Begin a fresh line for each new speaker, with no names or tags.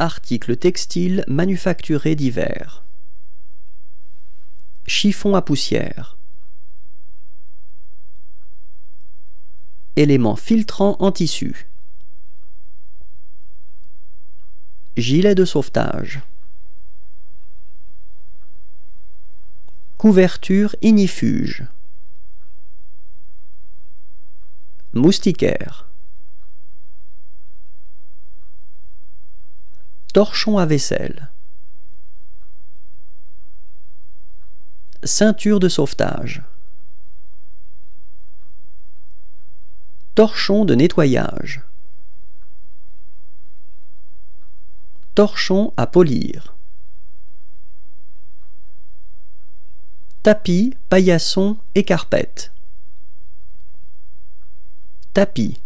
Articles textiles manufacturés divers. Chiffon à poussière. Éléments filtrants en tissu. Gilet de sauvetage. Couverture inifuge. Moustiquaire. Torchon à vaisselle. Ceinture de sauvetage. Torchon de nettoyage. Torchon à polir. Tapis, paillasson et carpette. Tapis.